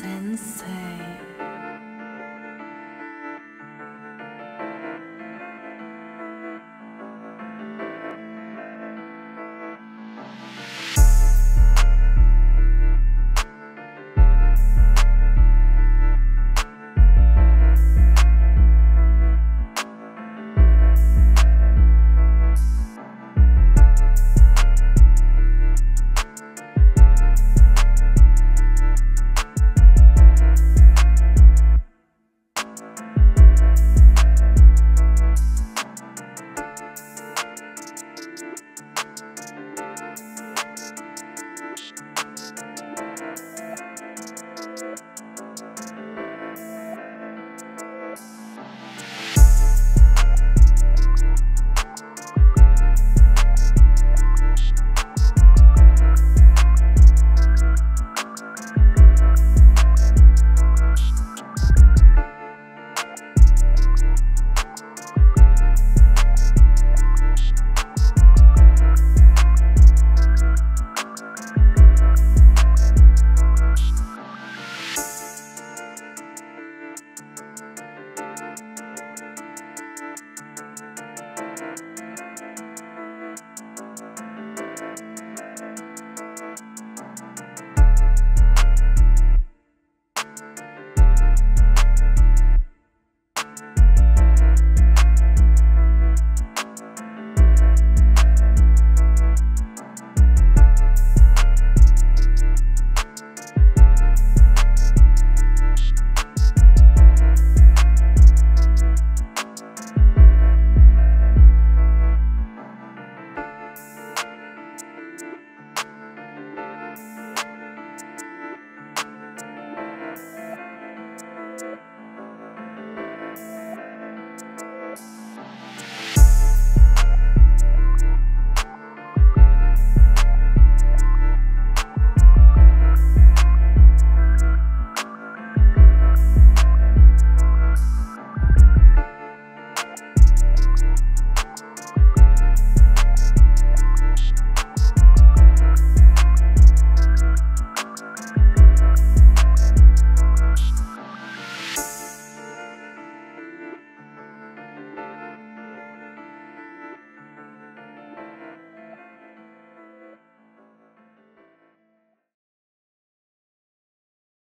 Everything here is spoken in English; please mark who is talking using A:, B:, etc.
A: Sensei.